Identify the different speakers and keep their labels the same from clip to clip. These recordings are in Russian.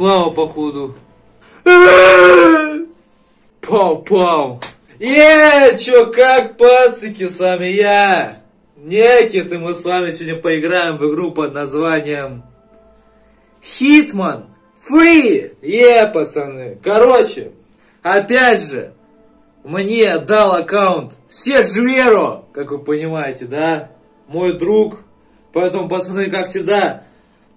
Speaker 1: Клава, походу. Пау-пау. Е, чё, как пацики, с вами я, Некит, и мы с вами сегодня поиграем в игру под названием Hitman Free. Е, пацаны. Короче, опять же, мне дал аккаунт Серджиеро, как вы понимаете, да? Мой друг. Поэтому, пацаны, как всегда,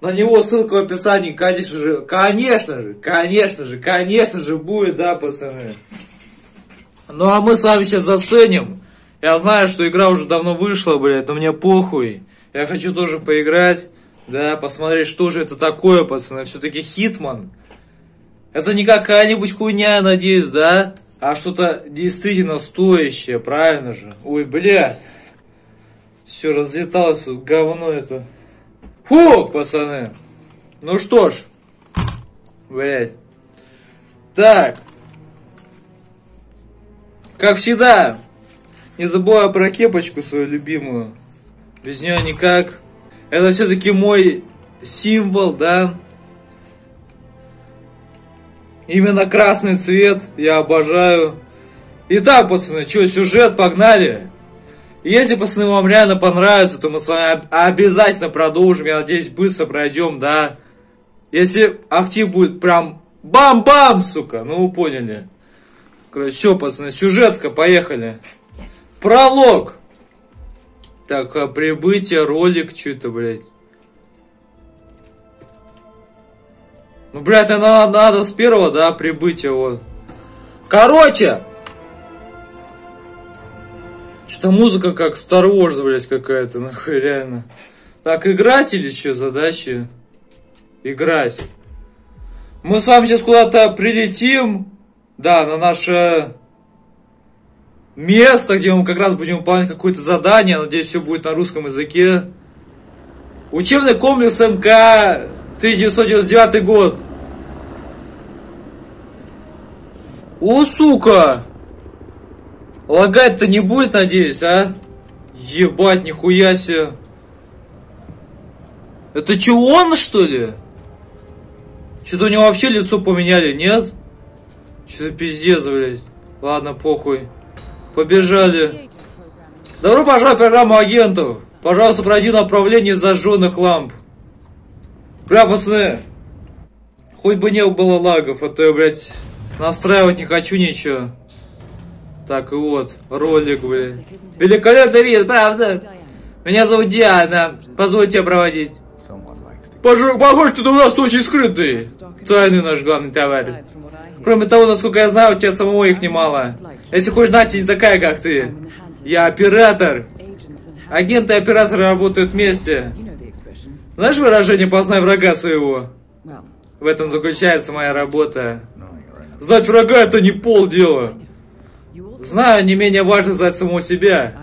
Speaker 1: на него ссылка в описании, конечно же, конечно же, конечно же, конечно же будет, да, пацаны. Ну а мы с вами сейчас заценим. Я знаю, что игра уже давно вышла, блядь, но мне похуй. Я хочу тоже поиграть, да, посмотреть, что же это такое, пацаны. Все-таки Хитман. Это не какая-нибудь хуйня, надеюсь, да? А что-то действительно стоящее, правильно же? Ой, блядь. Все разлеталось, тут говно это. Фу, пацаны. Ну что ж. Блядь. Так. Как всегда, не забывай про кепочку свою любимую. Без нее никак. Это все-таки мой символ, да? Именно красный цвет я обожаю. Итак, пацаны, что, сюжет, погнали. Если, пацаны, вам реально понравится, то мы с вами обязательно продолжим. Я надеюсь, быстро пройдем, да. Если актив будет прям бам-бам, сука, ну вы поняли. Короче, все, пацаны, сюжетка, поехали. Пролог. Так, а прибытие, ролик, что это, блядь. Ну, блядь, надо, надо с первого, да, прибытия, вот. Короче. Что-то музыка как Star Wars, блядь, какая-то, нахуй, реально. Так, играть или что, задачи? Играть. Мы с вами сейчас куда-то прилетим. Да, на наше место, где мы как раз будем выполнять какое-то задание. Надеюсь, все будет на русском языке. Учебный комплекс МК 1999 год. О, сука! Лагать-то не будет, надеюсь, а? Ебать, нихуя себе. Это че, он, что ли? Что-то у него вообще лицо поменяли, нет? Что-то пиздец, блядь. Ладно, похуй. Побежали. Добро пожаловать в программу агентов. Пожалуйста, пройди направление зажженных ламп. Бля, пацаны. Хоть бы не было лагов, а то я, блядь, настраивать не хочу ничего. Так, и вот, ролик, блядь. Великолепный вид, правда? Меня зовут Диана. Позвольте проводить. Пожалуй, похоже, что ты у нас очень скрытый. Тайный наш главный товарищ. Кроме того, насколько я знаю, у тебя самого их немало. Если хочешь знать, я не такая, как ты. Я оператор. Агенты и операторы работают вместе. Знаешь выражение «познай врага своего»? В этом заключается моя работа. Знать врага это не полдела. Знаю, не менее важно знать самого себя.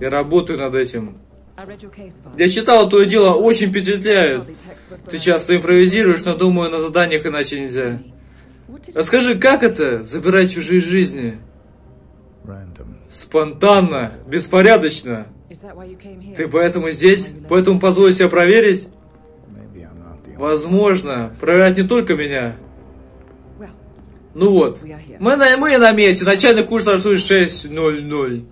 Speaker 1: И работаю над этим. Я читал твое дело, очень впечатляет. Ты часто импровизируешь, но думаю, на заданиях иначе нельзя. Расскажи, как это, забирать чужие жизни? Спонтанно, беспорядочно. Ты поэтому здесь? Поэтому позволь себя проверить? Возможно, проверять не только меня. Ну вот, мы на, мы на месте, начальный курс стартует 6.00.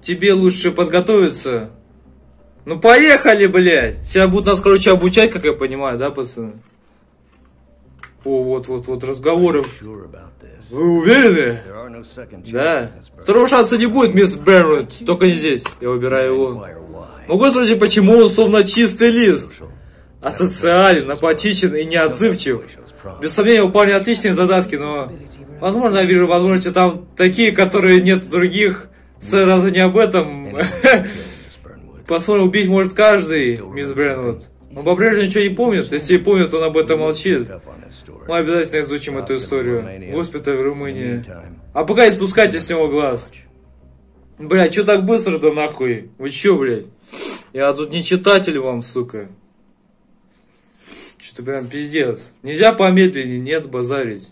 Speaker 1: Тебе лучше подготовиться. Ну поехали, блядь. Сейчас будут нас, короче, обучать, как я понимаю, да, пацаны? О, вот, вот, вот, разговоры. Вы уверены? Да. Второго шанса не будет, мисс Бернет. Только не здесь. Я выбираю его. Могу спросить, почему он словно чистый лист? Асоциален, апатичен и неотзывчив. Без сомнения, у парня отличные задатки, но... Возможно, я вижу возможности там такие, которые нет других. Сэр, разве не об этом? Посмотрим, убить может каждый, мисс Бренвуд. Он по-прежнему ничего не помнит. Если и помнит, он об этом молчит. Мы обязательно изучим эту историю. Госпиталь в Румынии. А пока не спускайте с него глаз. Бля, что так быстро-то нахуй? Вы чё, блядь? Я тут не читатель вам, сука. Что-то прям пиздец. Нельзя помедленнее, нет, базарить.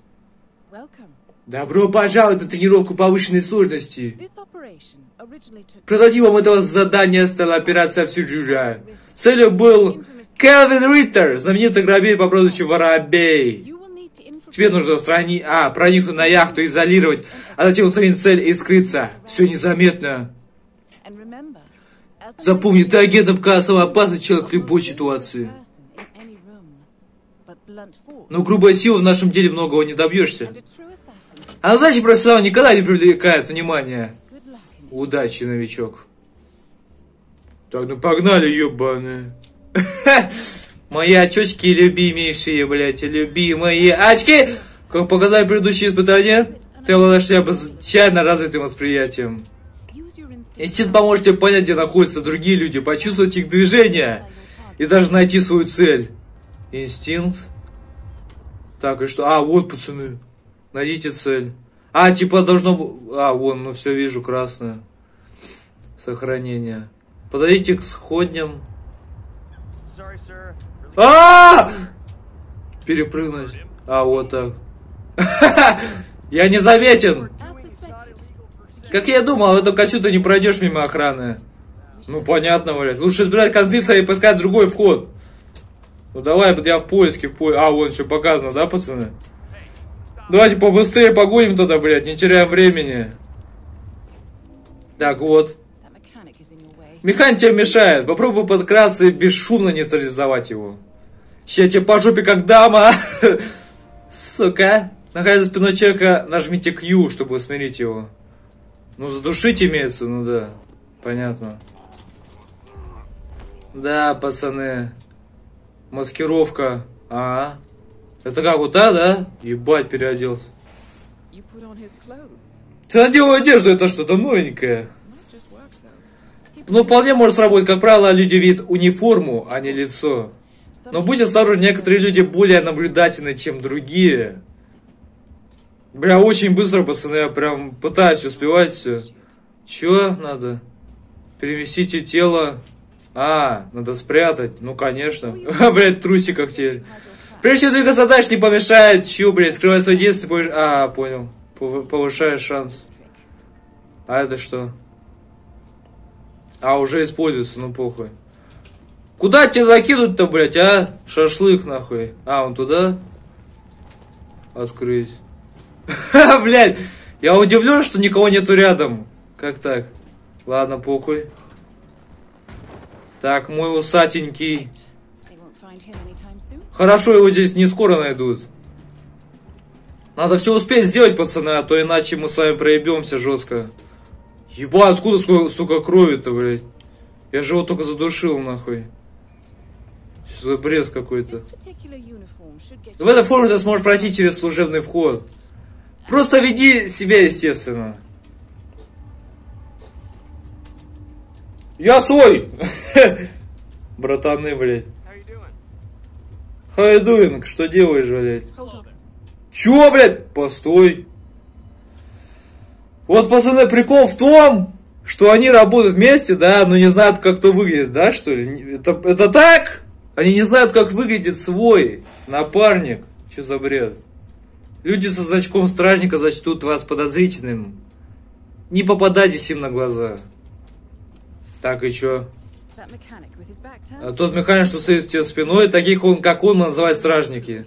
Speaker 1: Добро пожаловать на тренировку повышенной сложности. Прототипом этого задания стала операция «Всю чужая». Целью был Келвин Риттер, знаменитый грабитель по прозвищу Воробей. Тебе нужно устранить, а, проникнуть на яхту, изолировать, а затем устранить цель и скрыться. Все незаметно. Запомни, ты агент МК, самый опасный человек в любой ситуации. Но грубая сила в нашем деле многого не добьешься. А значит, профессионал никогда не привлекает внимания. Удачи, новичок. Так, ну погнали, ёбаные. Мои очечки любимейшие, блядь, любимые очки! Как показали предыдущие испытания, ты обладаешь необычайно развитым восприятием. Инстинкт поможет тебе понять, где находятся другие люди, почувствовать их движение и даже найти свою цель. Инстинкт. Так, и что? А, вот, пацаны. Найдите цель. А, типа должно. А, вон, ну все вижу, красное. Сохранение. Подойдите к сходням. А! Перепрыгнуть. А, вот так. Я не заметен. Как я думал, в эту косю ты не пройдешь мимо охраны. Ну, понятно, блядь. Лучше избирать конфликта и поискать другой вход. Ну, давай, я в поиске, в поиске. А, вот все показано, да, пацаны? Давайте побыстрее погоним тогда, блядь, не теряем времени. Так, вот. Механик тебе мешает. Попробуй подкрасться и бесшумно нейтрализовать его. Ща тебе по жопе как дама. Сука. Находясь спиной человека, нажмите Q, чтобы усмирить его. Ну, задушить имеется, ну да. Понятно. Да, пацаны. Маскировка. А, Это как вот так, да? Ебать, переоделся. Ты надел одежду, это что-то новенькое. Ну, вполне может сработать. Как правило, люди видят униформу, а не лицо. Но будь осторожен, некоторые люди более наблюдательны, чем другие. Бля, очень быстро, пацаны, я прям пытаюсь успевать все. Чё надо? Переместите тело. А, надо спрятать. Ну, конечно. А, блядь, в трусиках теперь. Прежде чем двигаться дальше, не помешает. Чё, блядь, скрывай свое действие. повыш- А, понял. Пов- Повышаешь шанс. А это что? А, уже используется, ну похуй. Куда тебя закинуть-то, блядь, а? Шашлык, нахуй. А, он туда? Открыть. Блядь, я удивлен, что никого нету рядом. Как так? Ладно, похуй. Так, мой усатенький. Хорошо, его здесь не скоро найдут. Надо все успеть сделать, пацаны, а то иначе мы с вами проебемся жестко. Ебать, откуда сколько, столько крови-то, блядь? Я же его только задушил, нахуй. Что за бред какой-то. В этой форме ты сможешь пройти через служебный вход. Просто веди себя естественно. Я свой! Братаны, блядь.
Speaker 2: How you doing?
Speaker 1: Что делаешь, блядь? Чё, блядь? Постой. Вот, пацаны, прикол в том, что они работают вместе, да, но не знают, как кто выглядит, да, что ли? Это, это так? Они не знают, как выглядит свой напарник. Что за бред? Люди со значком стражника зачтут вас подозрительным. Не попадайтесь им на глаза. Так, и чё? А тот механик, что стоит с тебе спиной, таких он, как он, называет стражники.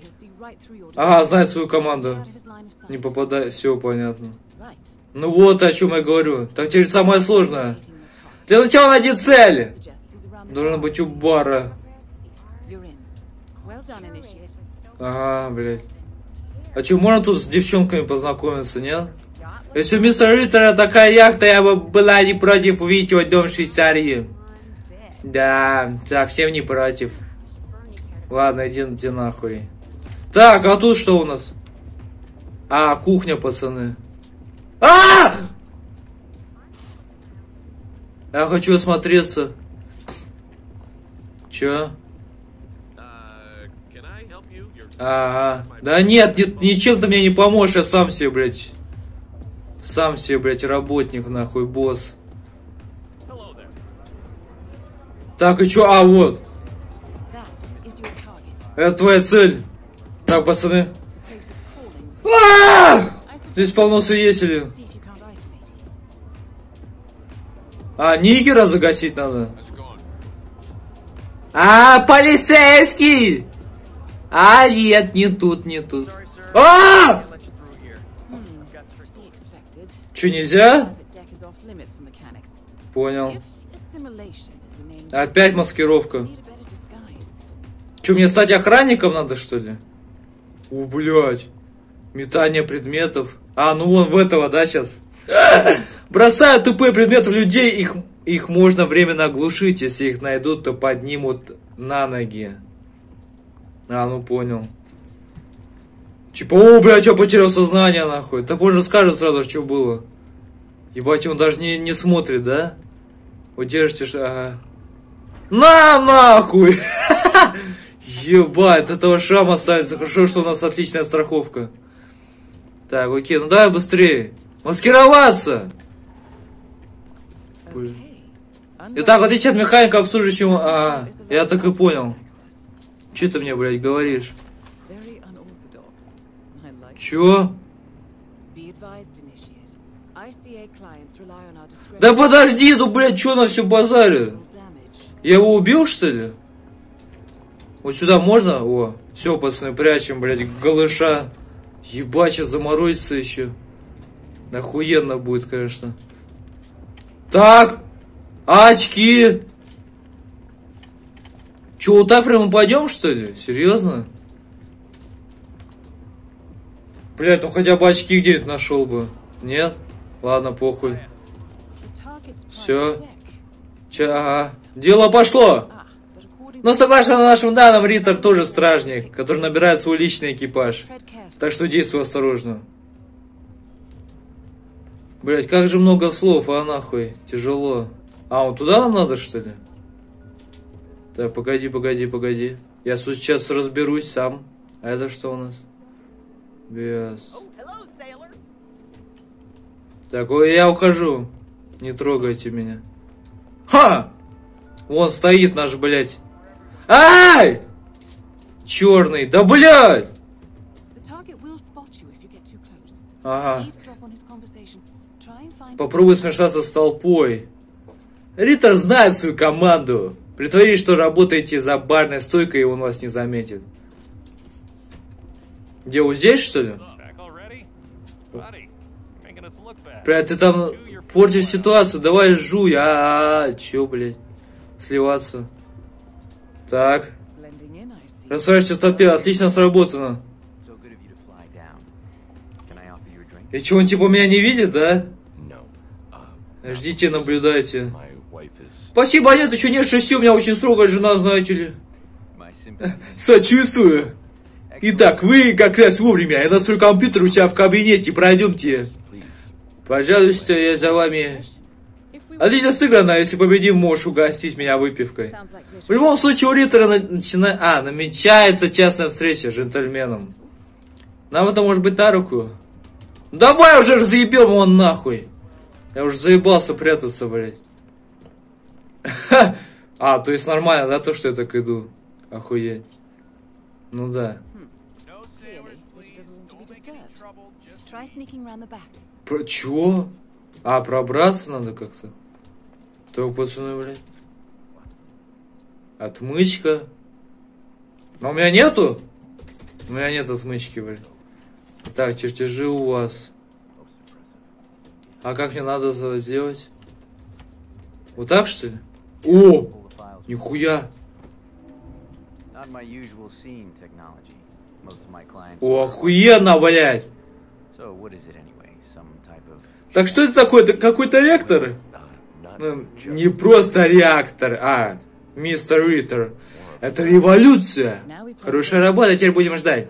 Speaker 1: Ага, знает свою команду. Не попадай, все понятно. Ну вот о чем я говорю. Так теперь самое сложное. Для начала найди цель.
Speaker 3: Corner.
Speaker 1: быть у бара. Ага, блядь. А что, можно тут с девчонками познакомиться, нет? Если у мистера Риттера такая яхта, я бы была не против увидеть его дом в Швейцарии. Да, совсем не против. Ладно, иди, иди нахуй. Так, а тут что у нас? А, кухня, пацаны. А! Я хочу осмотреться. Чё? Ага. Да нет, нет, ничем ты мне не поможешь, я сам себе, блядь. Сам себе, блядь, работник, нахуй, босс. Так, и чё? А, вот. Это твоя цель. Так, пацаны. А!
Speaker 3: I suggest
Speaker 1: Здесь полно свидетелей. А, Нигера загасить надо. А, полицейский! А, нет, не тут, не тут. А! Че, нельзя? Понял. Опять маскировка. Че, мне стать охранником надо, что ли? У, блядь. Метание предметов. А, ну вон в этого, да, сейчас? Бросают тупые предметы в людей, их, их можно временно оглушить. Если их найдут, то поднимут на ноги. А, ну понял. Типа, о, блядь, я потерял сознание, нахуй. Так он же скажет сразу, что было. Ебать, он даже не, не смотрит, да? Удержите, ш- ага. На, нахуй! Ебать, этого шрам останется. Хорошо, что у нас отличная страховка. Так, окей, ну давай быстрее. Маскироваться! Итак, в отличие от механика, обслуживающего... А, я так и понял. Че ты мне, блядь, говоришь?
Speaker 3: Discretion
Speaker 1: Да подожди, ну, блядь, чё на все
Speaker 3: damage.
Speaker 1: Я его убил, что ли? Вот сюда можно? О, все, пацаны, прячем, блядь, голыша. Сейчас заморозится еще. Охуенно будет, конечно. Так, очки. Че, вот так прямо пойдем, что ли? Серьезно? Блядь, ну хотя бы очки где-нибудь нашел бы. Нет? Ладно, похуй.
Speaker 3: Deck.
Speaker 1: Че, ага. Дело пошло. Но согласно нашим данным, Риттер тоже стражник, который набирает свой личный экипаж. Так что действуй осторожно. Блять, как же много слов, а нахуй, тяжело. А, вот туда нам надо, что ли? Так, погоди, погоди, погоди. Я сейчас разберусь сам. А это что у нас? Без. Так, ой, я ухожу. Не трогайте меня. Ха! Вон стоит наш, блядь. Ай! Черный, да блядь! Ага. Попробуй смешаться с толпой. Риттер знает свою команду. Притворись, что работаете за барной стойкой, и он вас не заметит. Где, вот здесь, что ли?
Speaker 2: Back already? Buddy, you're making us look bad.
Speaker 1: Бля, ты там портишь ситуацию, давай жуй. А, -а, -а чё, блядь? Сливаться. Так. Растворяешься в толпе, отлично сработано. И чё, он типа меня не видит, да?
Speaker 4: Uh,
Speaker 1: Ждите, наблюдайте.
Speaker 4: wife is.
Speaker 1: Спасибо, нет, еще нет шести, у меня очень строгая жена, знаете ли. Сочувствую. Итак, вы как раз вовремя. Я настрою компьютер у себя в кабинете. Пройдемте. Пожалуйста, я за вами. Отлично сыграно. Если победим, можешь угостить меня выпивкой. В любом случае, у Риттера на- начина- а, намечается частная встреча с джентльменом. Нам это может быть на руку. Давай уже разъебем его нахуй. Я уже заебался прятаться, блядь. А, то есть нормально, да, то, что я так иду? Охуеть. Ну да. Про чего? А, пробраться надо как-то. Так, пацаны, блядь. Отмычка. Но у меня нету? У меня нет отмычки, блядь. Так, чертежи у вас. А как мне надо за- сделать? Вот так, что ли? О! Нихуя! О, охуенно, блядь! Так что это такое? Это какой-то реактор? Ну, не просто реактор, а мистер Риттер. Это революция. Хорошая работа, теперь будем ждать.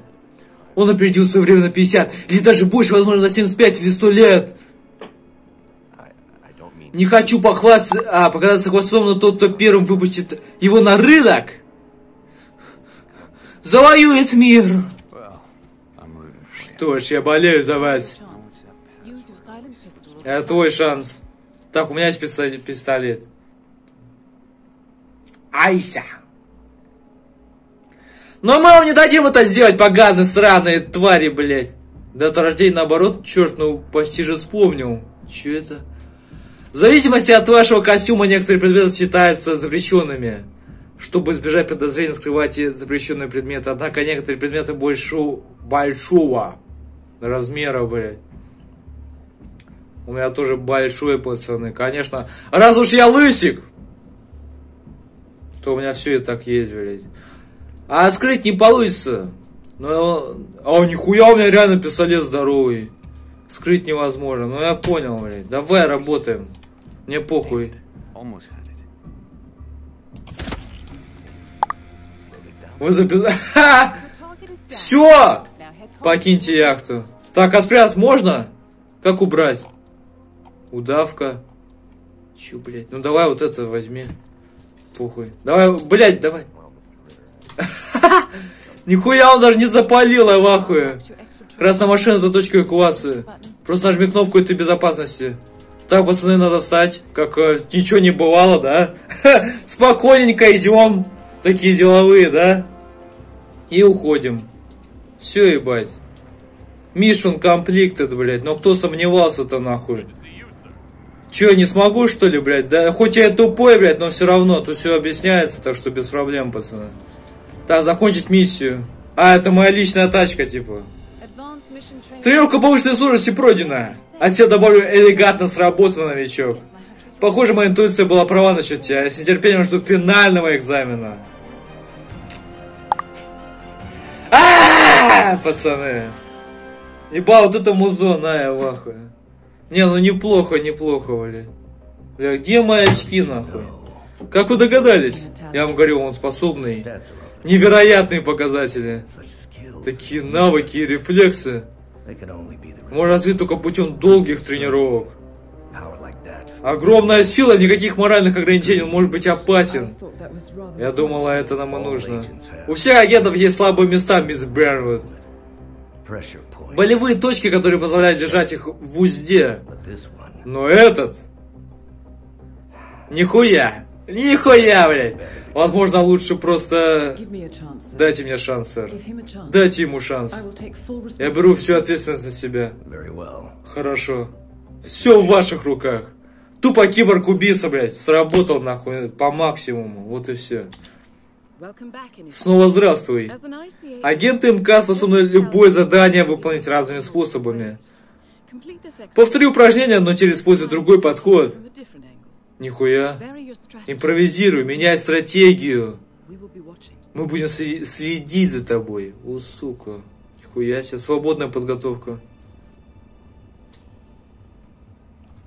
Speaker 1: Он опередил свое время на 50, или даже больше, возможно, на 75 или 100 лет. Не хочу похвастаться, а показаться хвостом, но тот, кто первым выпустит его на рынок, завоюет мир. Что ж, я болею за вас. Это твой шанс. Так, у меня есть пистолет. Айся. Но мы вам не дадим это сделать, поганые сраные твари, блядь. Дата наоборот, черт, ну почти же вспомнил. Че это? В зависимости от вашего костюма некоторые предметы считаются запрещенными. чтобы избежать подозрений, скрывайте запрещенные предметы. Однако некоторые предметы большого, большого размера, блядь. У меня тоже большой, пацаны. Конечно, раз уж я лысик, то у меня все и так есть, блядь. А скрыть не получится. Но, а нихуя у меня реально пистолет здоровый. Скрыть невозможно. Ну я понял, блядь. Давай работаем. Мне похуй. Вы записали. Все! Покиньте яхту. Так, а спрятать можно? Как убрать? Удавка. Чё, блядь? Ну давай вот это возьми. Похуй. Давай, блядь, давай. Нихуя он даже не запалил, я в ахуе. Красная машина, это точка эвакуации. Просто нажми кнопку, в безопасности. Так, пацаны, надо встать, как э, ничего не бывало, да? Спокойненько идем, такие деловые, да? И уходим. Все, ебать. Mission completed, блядь. Но кто сомневался-то, нахуй? Че, не смогу, что ли, блядь? Да хоть я и тупой, блядь, но все равно тут все объясняется, так что без проблем, пацаны. Так, закончить миссию. А, это моя личная тачка, типа. Тренировка повышенной сложности пройдена. А тебе добавлю элегантно сработано, новичок. Похоже, моя интуиция была права насчет тебя. Я с нетерпением жду финального экзамена. А, пацаны. Еба, вот это музон, на, я в. Не, ну неплохо, неплохо, блядь. Бля, где мои очки, нахуй? Как вы догадались? Я вам говорю, он способный. Невероятные показатели. Такие навыки и рефлексы. Можно развить только путем долгих тренировок. Огромная сила, никаких моральных ограничений, он может быть опасен. Я думала, это нам и нужно. У всех агентов есть слабые места, мисс Бернвуд. Болевые точки, которые позволяют держать их в узде. Но этот... Нихуя! Нихуя, блядь! Возможно, лучше просто... Дайте мне шанс, сэр. Дайте ему шанс. Я беру всю ответственность на себя. Хорошо. Все в ваших руках. Тупо киборг-убийца, блядь, сработал нахуй по максимуму. Вот и все. Снова здравствуй. Агенты МК способны любое задание выполнить разными способами. Повтори упражнение, но теперь используй другой подход. Нихуя. Импровизируй, меняй стратегию. Мы будем следить за тобой. О, сука. Нихуя себе. Свободная подготовка.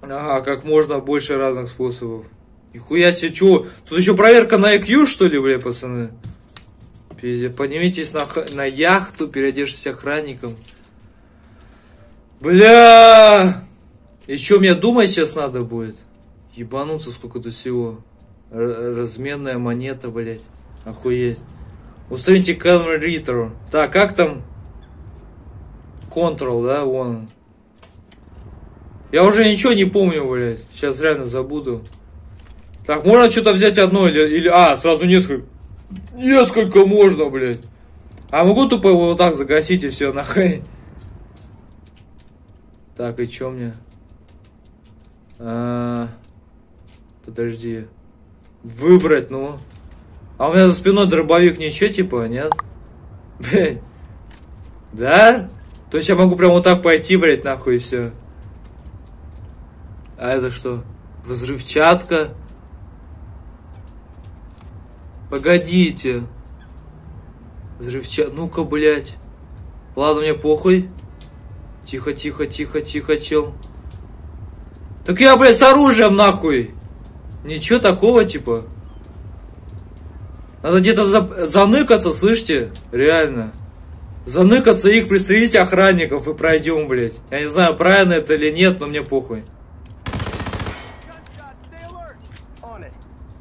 Speaker 1: Ага, как можно больше разных способов. Нихуя себе, чё? Тут еще проверка на IQ, что ли, бля, пацаны? Пиздец. Поднимитесь на, на яхту, переодевшись охранником. Бля! И что, мне думать сейчас надо будет? Ебануться сколько тут всего. Р- разменная монета, блядь. Охуеть. Установите reader. Так, как там? Control, да, вон он. Я уже ничего не помню, блядь. Сейчас реально забуду. Так, можно что-то взять одно или, или... А, сразу несколько. Несколько можно, блядь. А могу тупо его вот так загасить и все, нахуй. Так, и чё мне? А, подожди. Выбрать, ну. А у меня за спиной дробовик ничего, типа, нет? Блядь. Да? То есть я могу прям вот так пойти, блядь, нахуй и все. А это что? Взрывчатка? Погодите. Взрывчатка. Ну-ка, блядь. Ладно, мне похуй. Тихо, тихо, тихо, тихо, чел. Так я, блядь, с оружием, нахуй. Ничего такого, типа. Надо где-то за- заныкаться, слышите? Реально. Заныкаться их, пристрелить охранников и пройдем, блядь. Я не знаю, правильно это или нет, но мне похуй.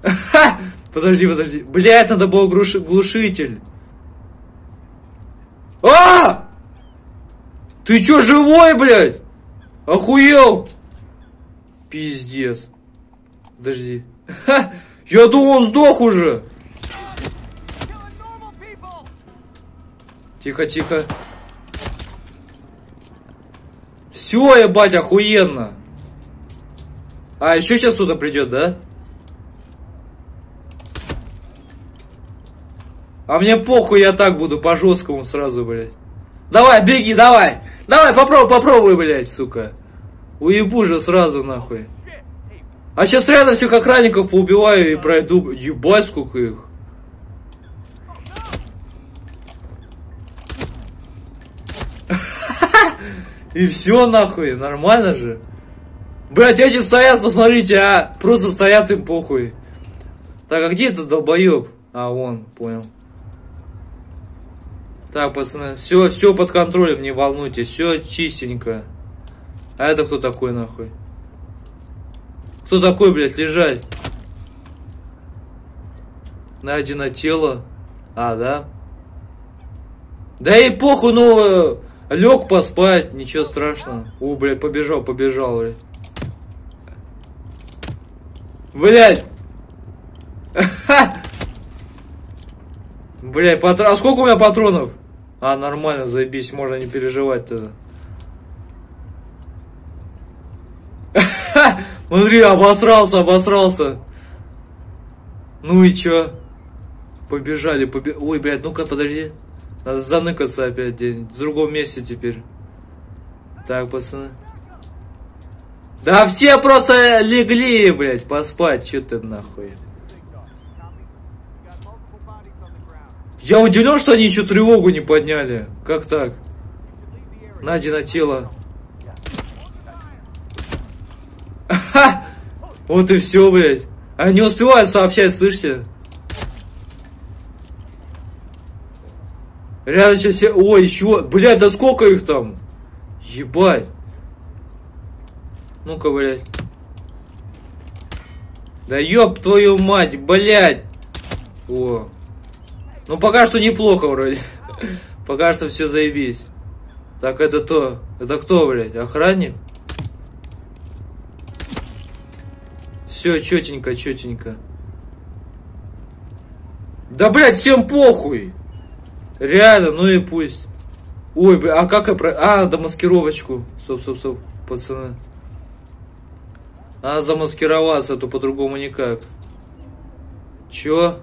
Speaker 1: Ха! Подожди, подожди. Блядь, надо было глуши- глушитель. А! Ты чё, живой, блядь? Охуел? Пиздец. Подожди. Ха! Я думал, он сдох уже. Тихо, тихо. Все, ебать, охуенно. А, еще сейчас сюда придет, да? А мне похуй, я так буду по жесткому сразу, блядь. Давай, беги, давай. Давай, попробуй, попробуй, блядь, сука. Уебу же сразу, нахуй. А сейчас реально всех охранников поубиваю и пройду. Ебать, сколько их. И все нахуй, нормально же. Блять, эти стоят, посмотрите, а. Просто стоят им похуй. Так, а где этот долбоеб? А, вон, понял. Так, пацаны, все, все под контролем, не волнуйтесь, все чистенько. А это кто такой, нахуй? Кто такой, блядь, лежать? Найдено тело. А, да? Да и похуй, ну, лег поспать, ничего страшного. О, блядь, побежал, побежал, блядь. Блядь. Блядь, патрон. А сколько у меня патронов? А, нормально, заебись, можно не переживать тогда. Смотри, обосрался, обосрался. Ну и чё? Побежали, побежали. Ой, блядь, ну-ка, подожди. Надо заныкаться опять где-нибудь. В другом месте теперь. Так, пацаны. Да все просто легли, блядь, поспать. Чё ты нахуй? Я удивлен, что они еще тревогу не подняли. Как так? Надя на тело. Вот и все, блядь. Они успевают сообщать, слышите? Реально сейчас. Ой, еще... Блядь, да сколько их там? Ебать. Ну-ка, блядь. Да ёб твою мать, блядь. О. Ну, пока что неплохо вроде. Пока что все заебись. Так, это то. Это кто, блядь? Охранник? Все, четенько, четенько. Да, блядь, всем похуй. Реально, ну и пусть. Ой, бля, а как я про... А, да маскировочку. Стоп, стоп, стоп, пацаны. Надо замаскироваться, а то по-другому никак. Чё?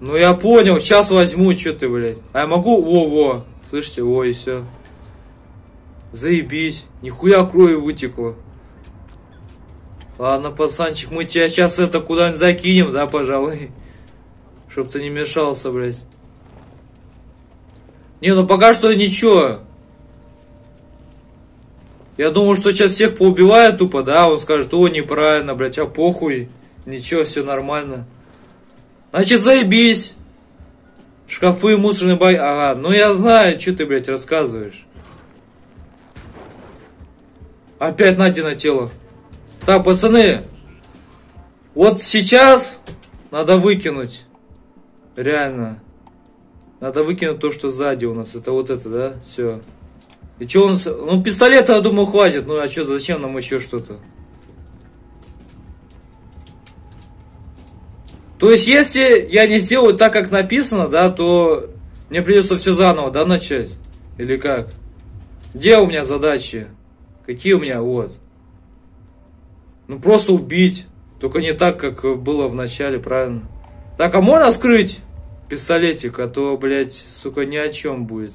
Speaker 1: Ну я понял, сейчас возьму, что ты, блядь. А я могу? Во-во. Слышите, во и все. Заебись. Нихуя крови вытекло. Ладно, пацанчик, мы тебя сейчас это куда-нибудь закинем, да, пожалуй. Чтоб ты не мешался, блядь. Не, ну пока что ничего. Я думал, что сейчас всех поубивает тупо, да, он скажет, о, неправильно, блядь, а похуй. Ничего, все нормально. Значит, заебись. Шкафы, мусорный бай. Ага, ну я знаю, что ты, блядь, рассказываешь. Опять Надя на тело. Так, пацаны. Вот сейчас надо выкинуть. Реально. Надо выкинуть то, что сзади у нас. Это вот это, да? Все. И что он... Ну, пистолета, я думаю, хватит. Ну, а что, зачем нам еще что-то? То есть, если я не сделаю так, как написано, да, то мне придется все заново, да, начать? Или как? Где у меня задачи? Какие у меня? Вот. Ну, просто убить. Только не так, как было в начале, правильно? Так, а можно скрыть пистолетик? А то, блядь, сука, ни о чем будет.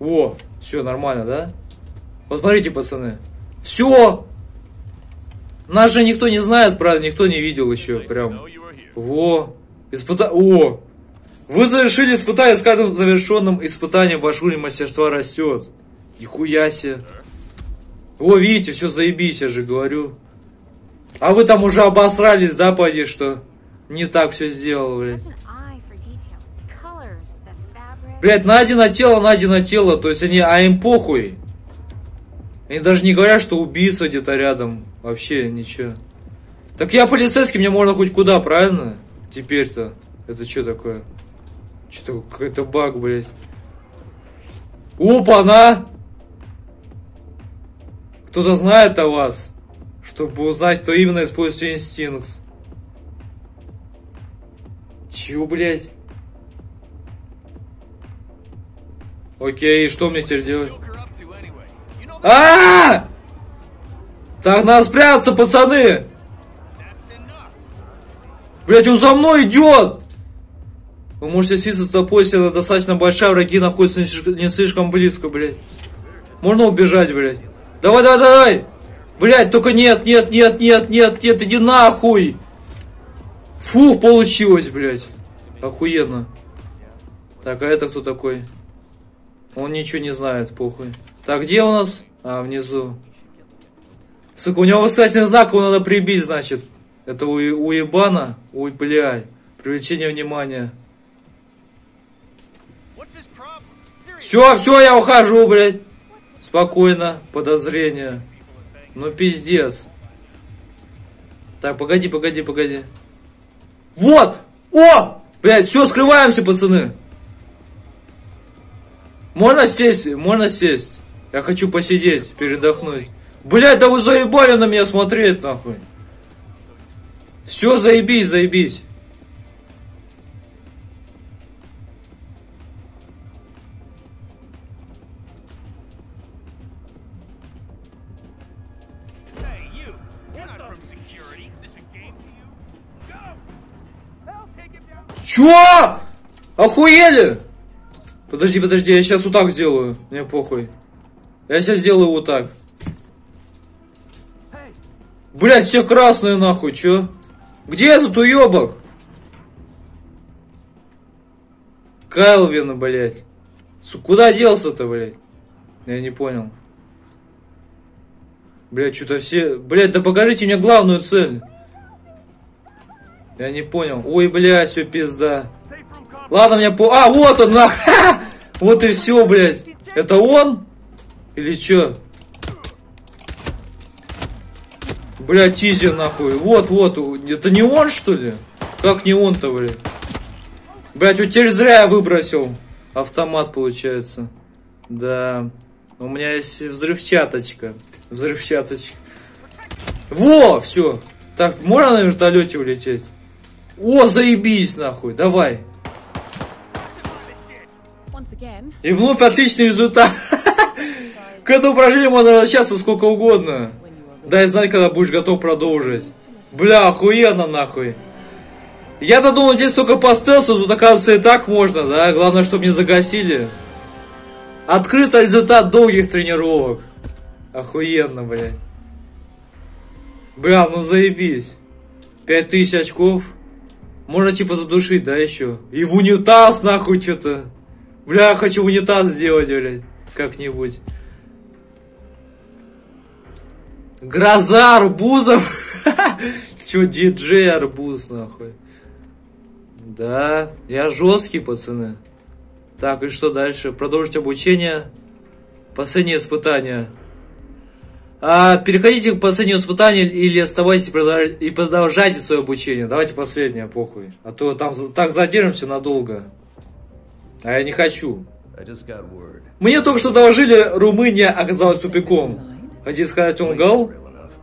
Speaker 1: О, все нормально, да? Вот смотрите, пацаны. Все! Нас же никто не знает, правда, никто не видел еще. Прям. Во! Испыта... О! Вы завершили испытание, с каждым завершенным испытанием ваш уровень мастерства растет. Нихуя себе. О, видите, все заебись, я же говорю. А вы там уже обосрались, да, поди, что не так все сделал, блядь. Блядь, Надя на тело, Надя на тело, то есть они, а им похуй. Они даже не говорят, что убийца где-то рядом. Вообще ничего. Так я полицейский, мне можно хоть куда, правильно? Теперь-то. Это что такое? Что такое? Какой-то баг, блядь. Опа-на! Кто-то знает о вас? Чтобы узнать, кто именно использует инстинкт. Чё, блядь? Окей, что мне теперь делать? а, -а, -а! Так, надо спрятаться, пацаны! Блять, он за мной идет! Вы можете свистаться по если она достаточно большая, враги находятся не слишком- не слишком близко, блядь. Можно убежать, блядь. Давай, давай, давай! Блядь, только нет, нет, нет, нет, нет, нет, иди нахуй! Фу, получилось, блядь. Охуенно. Так, а это кто такой? Он ничего не знает, похуй. Так, где у нас? А, внизу. Сука, у него восклицательный знак, его надо прибить, значит. Это у, уебана? Ой, блядь. Привлечение внимания. Все, все, я ухожу, блядь. Спокойно, подозрение. Ну, пиздец. Так, погоди, погоди, погоди. Вот! О! Блядь, все, скрываемся, пацаны. Можно сесть? Можно сесть? Я хочу посидеть, передохнуть. Блядь, да вы заебали на меня смотреть, нахуй. Все, заебись, заебись. Чё? Охуели? Подожди, подожди, я сейчас вот так сделаю. Мне похуй. Я сейчас сделаю вот так. Блять, все красные нахуй, чё? Где этот уебок? Кайлвин, блять. Су, куда делся-то, блять? Я не понял. Блять, что-то все... Блять, да покажите мне главную цель. Я не понял. Ой, блядь, все пизда. Ладно, мне по... А, вот он, нах! Вот и все, блядь. Это он? Или чё? Блядь, изи нахуй. Вот, вот. Это не он, что ли? Как не он-то, блядь? Блядь, вот теперь зря я выбросил. Автомат, получается. Да. У меня есть взрывчаточка. Взрывчаточка. Во, все. Так, можно на вертолете улететь? О, заебись, нахуй, давай. И вновь отличный результат. К этому упражнению можно возвращаться сколько угодно. Дай знать, когда будешь готов продолжить. Бля, охуенно нахуй. Я-то думал, здесь только по стелсу, тут оказывается и так можно, да? Главное, чтобы не загасили. Открыто результат долгих тренировок. Охуенно, бля. Бля, ну заебись. 5000 очков. Можно типа задушить, да, еще? И в унитаз, нахуй, что-то. Бля, я хочу унитаз сделать, блядь. Как-нибудь. Гроза арбузов. Че, диджей арбуз, нахуй. Да, я жесткий, пацаны. Так, и что дальше? Продолжить обучение. Последнее испытание. А, переходите к последнему испытанию или оставайтесь и продолж- и продолжайте свое обучение. Давайте последнее, похуй. А то там так задержимся надолго. А я не хочу. Мне только что доложили, Румыния оказалась тупиком. Хотите сказать, он гал?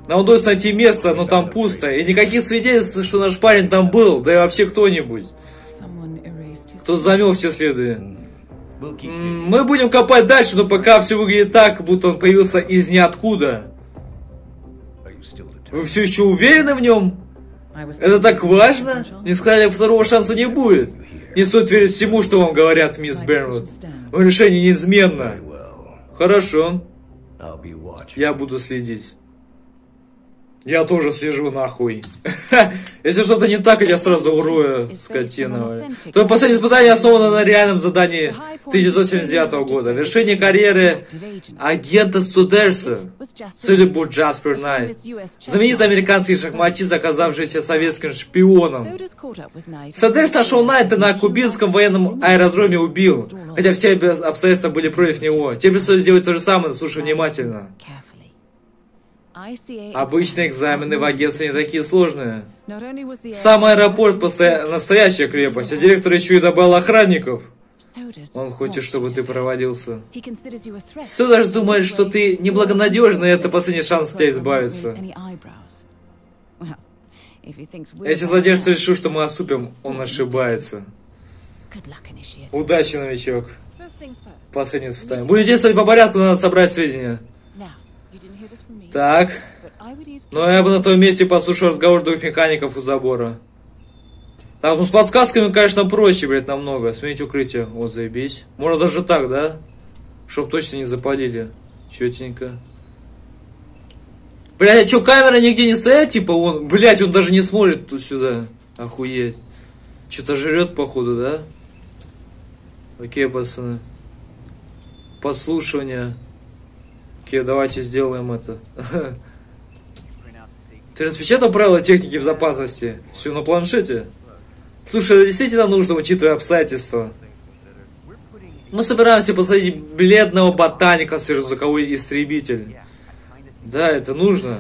Speaker 1: Нам удалось найти место, но там пусто. И никаких свидетельств, что наш парень там был, да и вообще кто-нибудь. Кто замел все следы. Мы будем копать дальше, но пока все выглядит так, будто он появился из ниоткуда. Вы все еще уверены в нем? Это так важно? Не сказали, второго шанса не будет. Не стоит верить всему, что вам говорят, мисс Бернвуд. Ваше решение неизменно. Хорошо. Я буду следить. Я тоже слежу нахуй. Если что-то не так, я сразу урою, скотина. Твое последнее испытание основано на реальном задании 1979 года. Вершине карьеры агента Студерса. Целью был Джаспер Найт. Знаменитый американский шахматист, оказавшийся советским шпионом. Садерс нашел Найта на кубинском военном аэродроме убил, хотя все обстоятельства были против него. Тебе предстоит сделать то же самое, слушай внимательно. Обычные экзамены в агентстве не такие сложные. Сам аэропорт постоя- настоящая крепость, а директор еще и добавил охранников. Он хочет, чтобы ты проводился. Судаж думает, что ты неблагонадежный, и это последний шанс от тебя избавиться. Если злодеж решил, что мы оступим, он ошибается. Удачи, новичок. Последнее испытание. Будем действовать по порядку, надо собрать сведения. Так. Но я бы на твоем месте послушал разговор двух механиков у забора. Так, ну с подсказками, конечно, проще, блядь, намного. Сменить укрытие. О, заебись. Можно даже так, да? Чтоб точно не запалили. Четенько. Блядь, а что, камера нигде не стоят? Типа он, блядь, он даже не смотрит тут сюда. Охуеть. Что-то жрет, походу, да? Окей, пацаны. Послушивание. Окей, давайте сделаем это. Ты распечатал правила техники безопасности? Все на планшете? Слушай, это действительно нужно, учитывая обстоятельства. Мы собираемся посадить бледного ботаника в сверхзвуковой истребитель. Да, это нужно.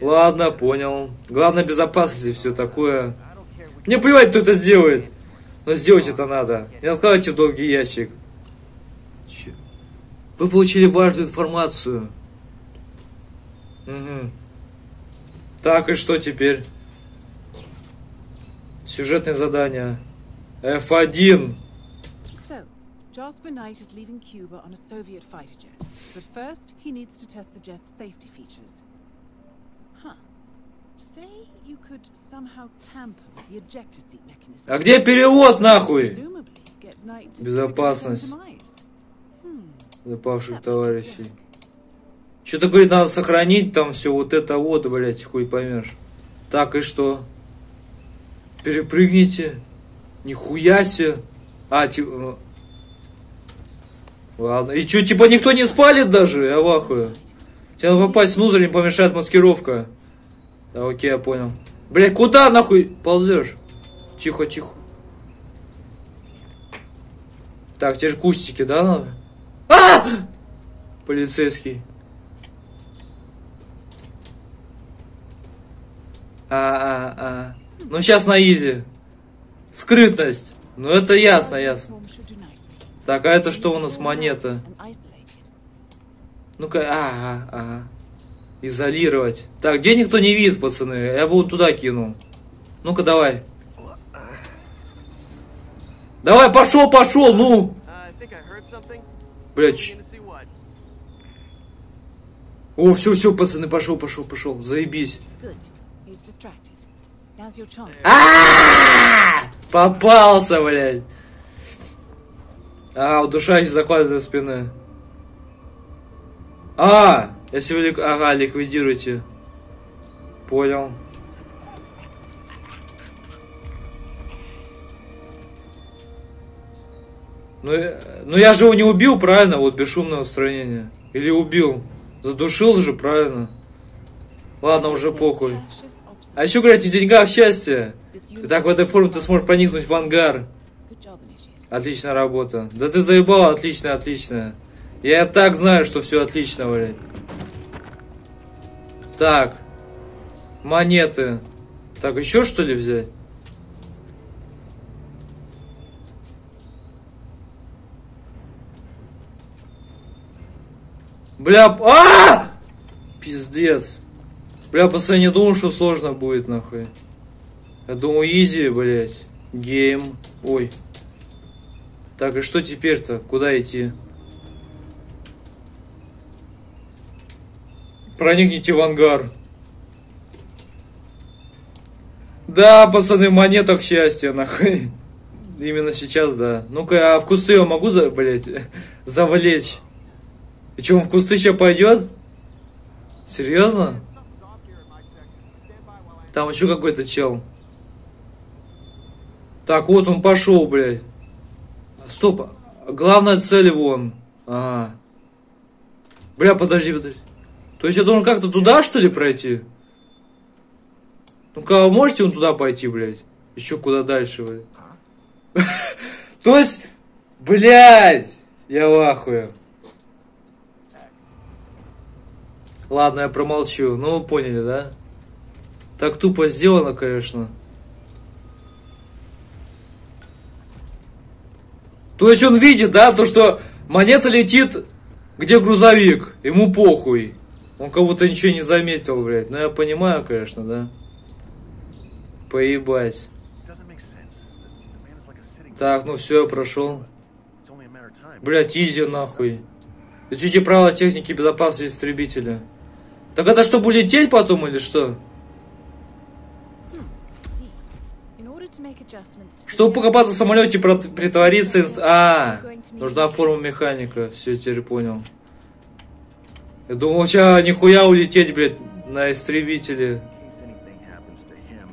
Speaker 1: Ладно, понял. Главное безопасность и все такое. Мне плевать, кто это сделает. Но сделать это надо. Не откладывайте в долгий ящик. Че? Вы получили важную информацию. Угу. Так, и что теперь? Сюжетное задание. F1.
Speaker 3: So, Jasper Knight is leaving Cuba on a Soviet fighter jet. But first, he needs to test the jet's safety features. Huh. Say you could somehow tamper with the ejector seat mechanism.
Speaker 1: А где перевод, нахуй? Безопасность. Запавших товарищей. Что-то говорит, надо сохранить там все вот это вот, блять, хуй поймешь. Так и что? Перепрыгните. Нихуя себе. А, типа... Ладно. И что, типа никто не спалит даже? Я в ахуе. Тебе надо попасть внутрь, не помешает маскировка. Да, окей, я понял. Блять, куда нахуй ползешь? Тихо, тихо. Так, теперь кустики, да, надо? А! Полицейский. А, а, а. Ну сейчас на изи. Скрытность. Ну это ясно, ясно. Так, а это что у нас монета? Ну-ка, ага, ага. Изолировать. Так, где никто не видит, пацаны? Я вот туда кинул. Ну-ка, давай. Давай, пошел, пошел, ну! Блять, о, все, все, пацаны, пошел, пошел, пошел. Заебись. А! Попался, блядь. А, удушающий захват за спины. А, если вы... Ага, ликвидируйте. Понял. Ну, э, ну я же его не убил, правильно? Вот бесшумное устранение. Или убил? Задушил же, правильно? Ладно, уже похуй. А еще говорят, в деньгах счастье. Так в этой форме ты сможешь проникнуть в ангар. Отличная работа. Да ты заебал, отлично, отлично. Я так знаю, что все отлично, блядь. Так. Монеты. Так, еще что ли взять? Бля, а! Пиздец. Бля, пацаны, не думал, что сложно будет, нахуй. Я думаю, изи, блядь. Гейм. Ой. Так, и что теперь-то? Куда идти? Проникните в ангар. Да, пацаны, в монетах счастья, нахуй. Именно сейчас, да. Ну-ка, а в кусты я могу, за, блядь, завлечь? И что, он в кусты сейчас пойдет? Серьезно? Там еще какой-то чел. Так, вот он пошел, блядь. Стоп. Главная цель вон. Ага. Бля, подожди, подожди. То есть я должен как-то туда, что ли, пройти? Ну-ка, а можете он туда пойти, блядь? Еще куда дальше, блядь? То есть, блядь, я в ахуе. Ладно, я промолчу. Ну, поняли, да? Так тупо сделано, конечно. То есть он видит, да, то, что монета летит, где грузовик. Ему похуй. Он как будто ничего не заметил, блядь. Ну, я понимаю, конечно, да. Поебать. Так, ну все, я прошел. Блять, изи нахуй. Изучите правила техники безопасности истребителя. Так это чтобы улететь потом или что? Чтобы покопаться в самолете, притвориться... инст- А, нужна форма механика. Все, теперь понял. Я думал, сейчас нихуя улететь, блядь, на истребителе.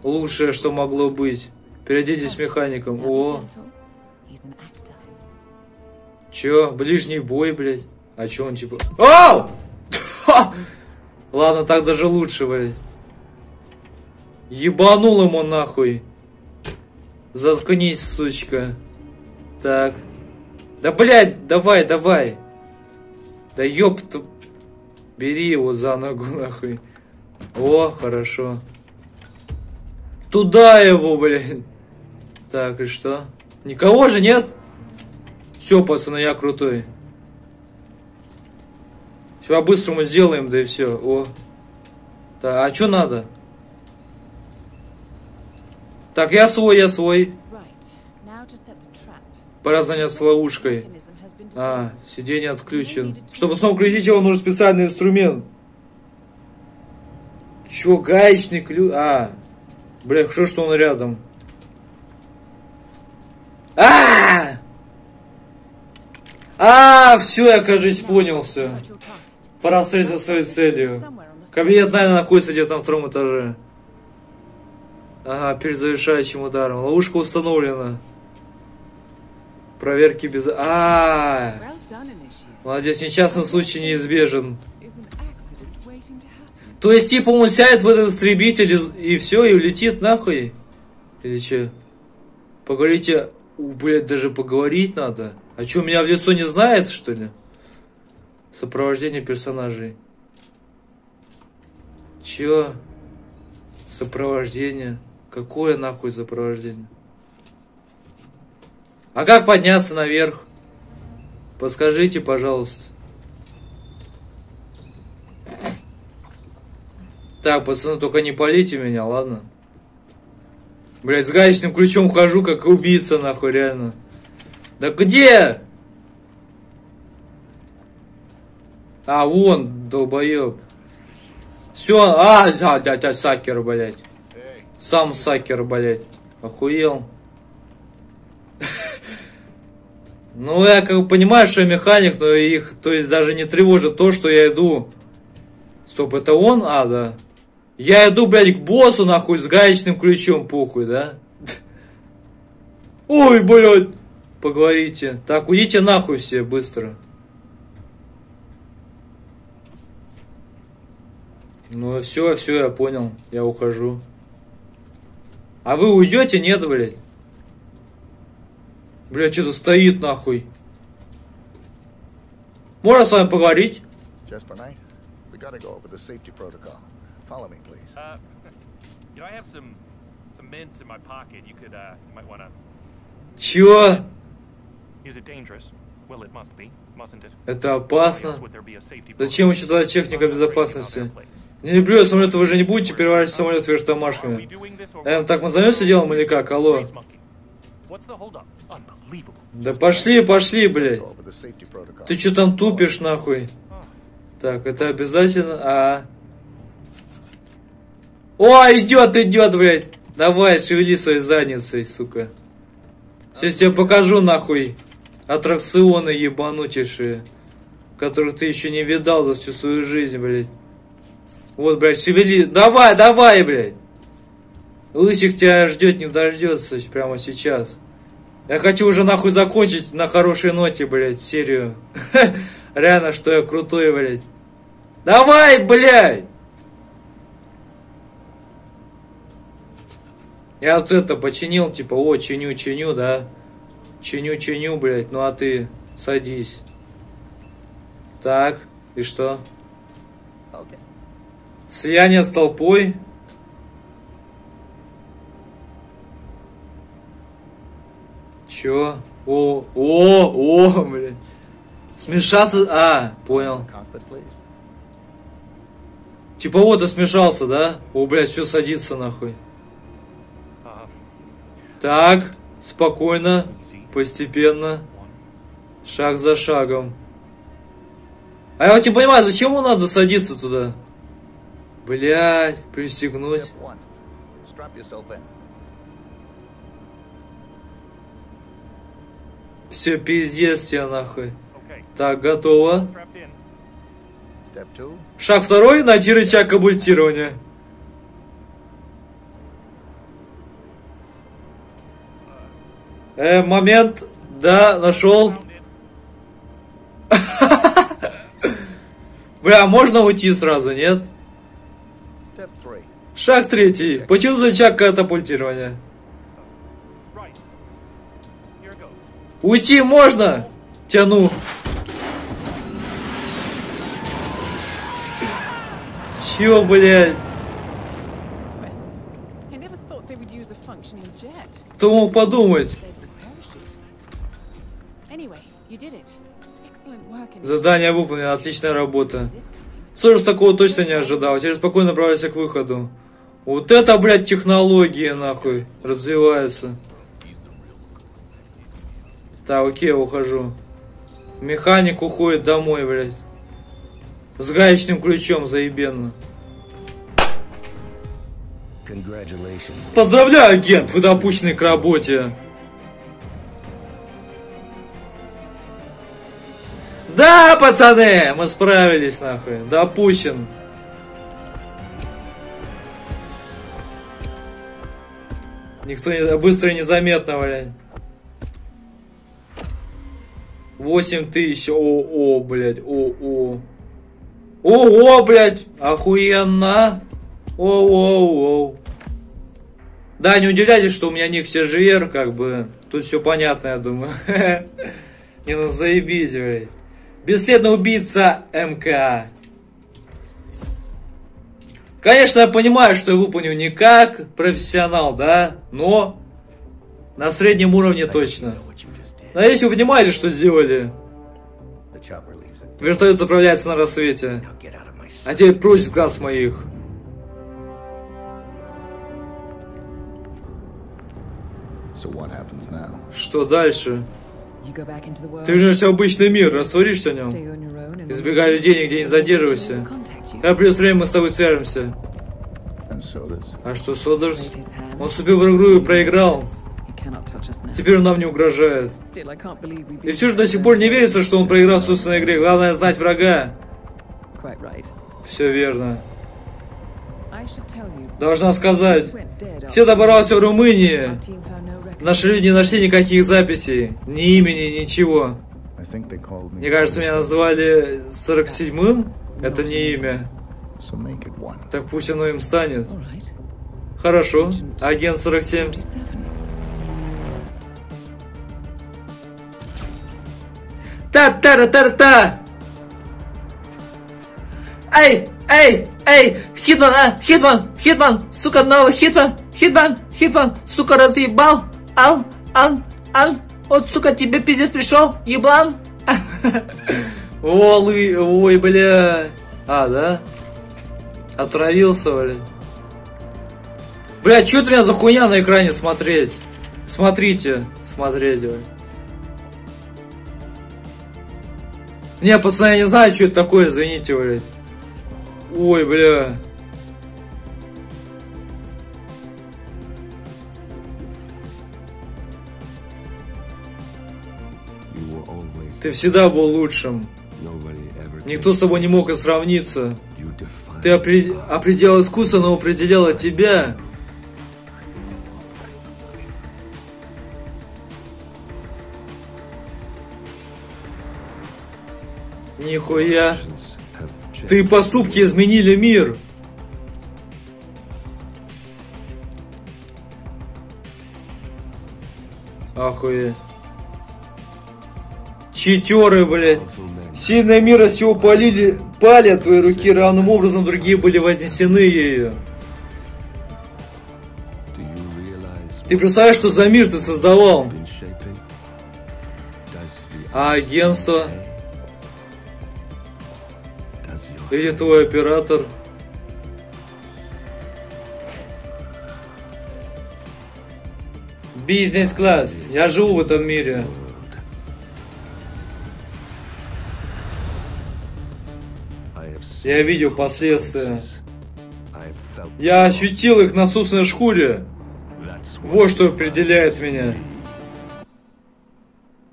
Speaker 1: Лучшее, что могло быть. Переодетесь механиком. О, чё? Ближний бой, блядь. А чё он типа... Ау! Ладно, так даже лучше, блядь. Ебанул ему нахуй. Заткнись, сучка. Так. Да, блядь, давай, давай. Да ёб ту- Бери его за ногу, нахуй. О, хорошо. Туда его, блядь. Так, и что? Никого же нет? Все, пацаны, я крутой. Все, по-быстрому сделаем, да и все. О. Так, а что надо? Так, я свой, я свой. Пора заняться ловушкой. А, сиденье отключен. Чтобы снова включить его, нужен специальный инструмент. Чё, гаечный ключ? А, бля, хорошо, что он рядом. А! А, все, я, кажется, понял все. Пора встретиться со своей целью. Кабинет, наверное, находится где-то на втором этаже. Ага, перед завершающим ударом. Ловушка установлена. Проверки без... А,
Speaker 3: done, initiate.
Speaker 1: молодец, несчастный случай неизбежен. То есть, типа, он сядет в этот истребитель и, и все, и улетит нахуй? Или че? Поговорите... У, блядь, даже поговорить надо. А что, меня в лицо не знает, что ли? Сопровождение персонажей. Чё? Сопровождение? Какое нахуй сопровождение? А как подняться наверх? Подскажите, пожалуйста. Так, пацаны, только не полите меня, ладно? Блять, с гаечным ключом хожу, как убийца, нахуй, реально. Да где? А, вон, долбоеб. Все, а, да, да, да, сакер, блять. Сам сакер, блять. Охуел. Ну, я как понимаю, что я механик, но их, то есть, даже не тревожит то, что я иду. Стоп, это он? А, да. Я иду, блядь, к боссу, нахуй, с гаечным ключом, похуй, да? Ой, блядь. Поговорите. Так, уйдите нахуй все, быстро. Ну, все, все, я понял. Я ухожу. А вы уйдете? Нет, блядь? Блядь, что-то стоит, нахуй. Можно с вами поговорить?
Speaker 5: Jasper Knight, we gotta go over the safety protocol. Follow me, please.
Speaker 6: Uh, you know, I have some some mints in my pocket. You could, uh, you might want to.
Speaker 1: Чё?
Speaker 6: Is it dangerous?
Speaker 1: Это опасно. Зачем еще туда техника безопасности? Не люблю я самолеты, вы же не будете переворачивать самолет вверх тормашками. Эм, так мы займемся делом или как? Алло. Да пошли, пошли, блядь. Ты что там тупишь, нахуй? Так, это обязательно... А. О, идет, идет, блядь. Давай, шевели своей задницей, сука. Сейчас тебе покажу, нахуй, аттракционы ебанутейшие, которых ты еще не видал за всю свою жизнь, блядь. Вот, блядь, шевели. Давай, давай, блядь. Лысик тебя ждет, не дождется прямо сейчас. Я хочу уже нахуй закончить на хорошей ноте, блядь, серию. Реально, что я крутой, блядь. Давай, блядь! Я вот это починил, типа, о, чиню, чиню, да? Чиню, чиню, блядь, ну а ты садись. Так, и что?
Speaker 5: Okay.
Speaker 1: Слияние с толпой. Чё? О, о, о, блядь. Смешаться... А, понял. Типа вот и смешался, да? О, блядь, все садится нахуй. Так, спокойно постепенно, шаг за шагом. А я вот не понимаю, зачем ему надо садиться туда? Блять, пристегнуть. Все, пиздец тебя нахуй. Так, готово. Шаг второй, найти рычаг абультирования. Э, момент. Да, нашел. Бля, можно уйти сразу, нет? Шаг третий. Почему рычаг катапультирования?
Speaker 6: Right. Here goes.
Speaker 1: Уйти можно? Тяну. Чё, блядь? Кто мог подумать? Задание выполнено, отличная работа. Сорс такого точно не ожидал. Теперь спокойно направляйся к выходу. Вот это, блядь, технологии, нахуй, развиваются. Так, окей, ухожу. Механик уходит домой, блядь. С гаечным ключом, заебенно. Поздравляю, агент, вы допущены к работе. Да, пацаны, мы справились, нахуй. Допущен. Никто не... Быстро и незаметно, блядь. 8 тысяч. О, о, блядь. О, о. Ого, блядь. Охуенно. О, о, о. Да, не удивляйтесь, что у меня ник CGR, как бы. Тут все понятно, я думаю. Не, ну заебись, блядь. Бесследно убийца МК. Конечно, я понимаю, что я выполню не как профессионал, да, но на среднем уровне точно. Надеюсь, вы понимаете, что сделали. Вертолет отправляется на рассвете. А теперь прочь с глаз моих. Что дальше? Ты вернешься в обычный мир, растворишься в нем. Избегай людей, нигде не задерживайся. Когда придет время, мы с тобой свяжемся. А что, Содерс? Он вступил в игру и проиграл. Теперь он нам не угрожает. И все же до сих пор не верится, что он проиграл в собственной игре. Главное знать врага. Все верно. Должна сказать. Все добрался в Румынии. Наши люди не нашли никаких записей. Ни имени, ничего. Мне кажется, меня назвали 47-м. Это не имя. Так пусть оно им станет. Хорошо. Агент 47.
Speaker 3: 47.
Speaker 1: Та-та-ра-та-та! Эй! Эй! Эй! Хитман, а! Хитман! Хитман! Сука, новый Хитман! Хитман! Хитман! Сука, разъебал! Ал! Ан! Ан! Вот, сука, тебе пиздец пришел! Еблан! Олы! Ой, бля! А, да? Отравился, бля. Бля, что это у меня за хуйня на экране смотреть? Смотрите, смотрите, бля. Не, пацаны, я не знаю, что это такое, извините, блядь. Ой, бля. Ты всегда был лучшим. Никто с тобой не мог и сравниться. Ты опре- определял искусство, но определяла тебя. Нихуя. Ты поступки изменили мир. Охуеть. Читеры, блядь. Сильные мира всего полили, палят твои руки, равным образом другие были вознесены ею. Ты представляешь, что за мир ты создавал? А агентство? Или твой оператор? Бизнес-класс. Я живу в этом мире. Я видел последствия. Я ощутил их на собственной шкуре. Вот что определяет меня.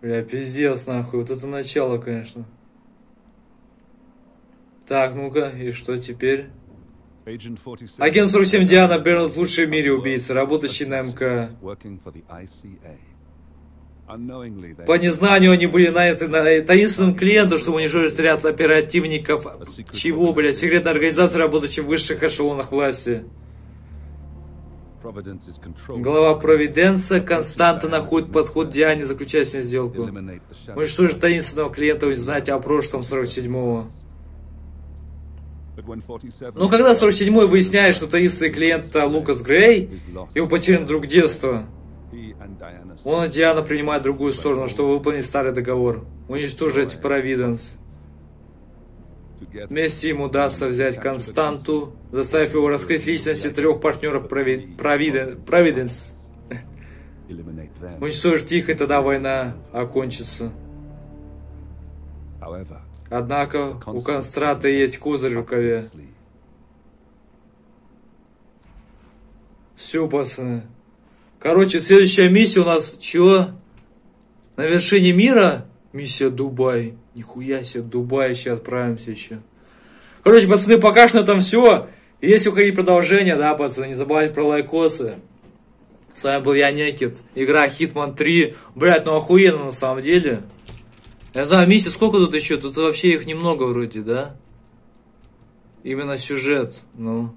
Speaker 1: Бля, пиздец, нахуй. Вот это начало, конечно. Так, ну-ка, и что теперь?
Speaker 7: Agent 47.
Speaker 1: Агент 47 Диана Бернет лучший в мире убийца, работающий на МК. По незнанию они были наняты на таинственным клиентом, чтобы уничтожить ряд оперативников. Чего, блядь? Секретная организация, работающая в высших эшелонах власти. Глава Провиденса Константа находит подход Диане, заключая с ней сделку. Уничтожить таинственного клиента, узнать о прошлом 47-го.
Speaker 7: But when 47
Speaker 1: Но когда 47-й выясняет, что таинственный клиент это Лукас Грей, его потерян друг детства, он и Диана принимают другую сторону, чтобы выполнить старый договор. Уничтожить Провиденс. Вместе им удастся взять Константу, заставив его раскрыть личности трех партнеров Прови- Провиден- Провиденс. Уничтожить их, и тогда война окончится. Однако у Констрата есть козырь в рукаве. Все, пацаны. Короче, следующая миссия у нас чего? На вершине мира? Миссия Дубай. Нихуя себе, Дубай сейчас отправимся еще. Короче, пацаны, пока что на этом все. Если уходить продолжение, да, пацаны, не забывайте про лайкосы. С вами был я, Некит. Игра Hitman 3. Блять, ну охуенно на самом деле. Я знаю, миссий сколько тут еще? Тут вообще их немного вроде, да? Именно сюжет, ну.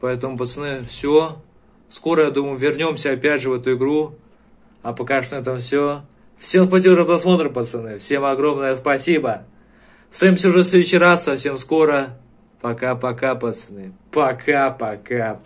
Speaker 1: Поэтому, пацаны, все. Скоро, я думаю, вернемся опять же в эту игру. А пока что на этом все. Всем спасибо за просмотр, пацаны. Всем огромное спасибо. Встретимся уже в следующий раз. Совсем скоро. Пока-пока, пацаны. Пока-пока.